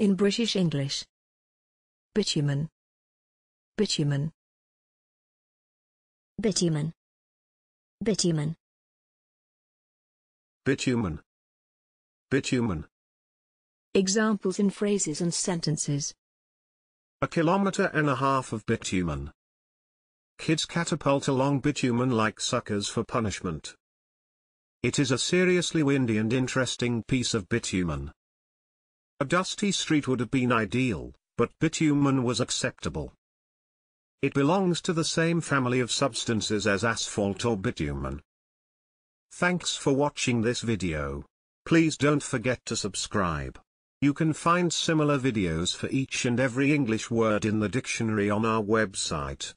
In British English. Bitumen. Bitumen. Bitumen. Bitumen. Bitumen. Bitumen. Examples in phrases and sentences. A kilometre and a half of bitumen. Kids catapult along bitumen like suckers for punishment. It is a seriously windy and interesting piece of bitumen. A dusty street would have been ideal, but bitumen was acceptable. It belongs to the same family of substances as asphalt or bitumen. Thanks for watching this video. Please don't forget to subscribe. You can find similar videos for each and every English word in the dictionary on our website.